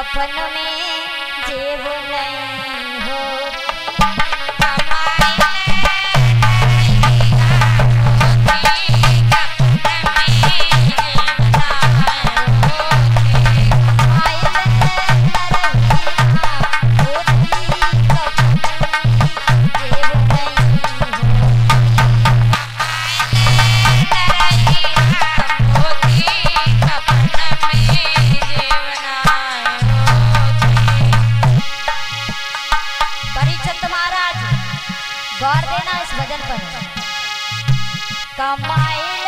सपन में जेवन पर कमाए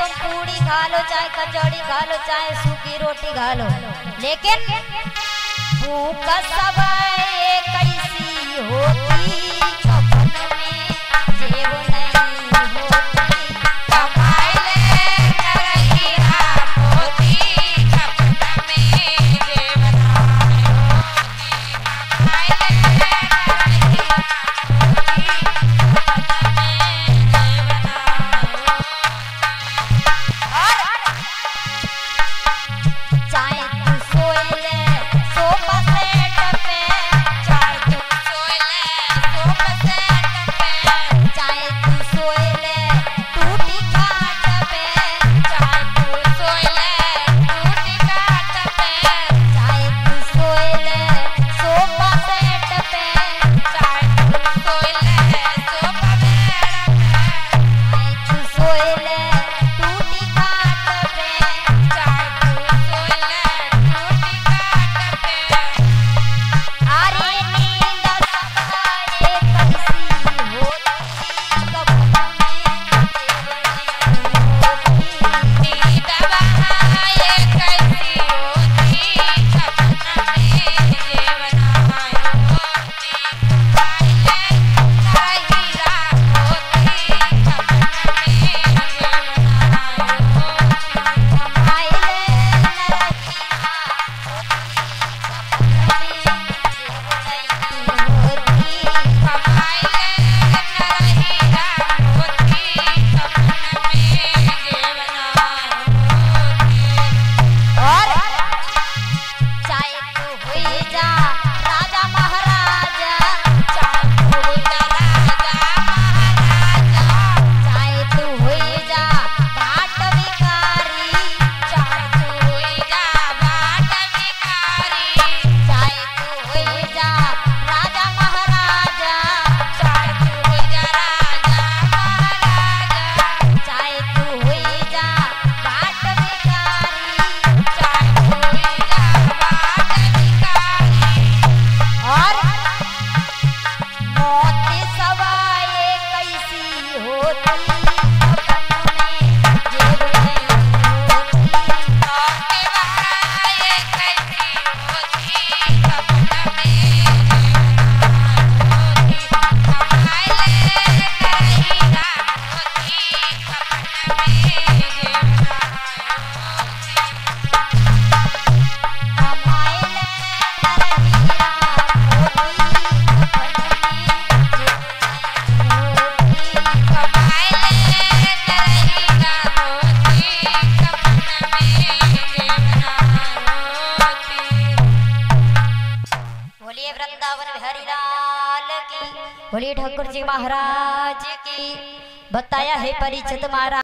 तुम पूड़ी खा लो चाहे कचौड़ी खा लो चाहे सूखी रोटी खा लो लेकिन भूख सवाई बोलिए वृंदावन हरि लाल की। बोलिए ठाकुर जी महाराज की। बताया है परिचित महाराज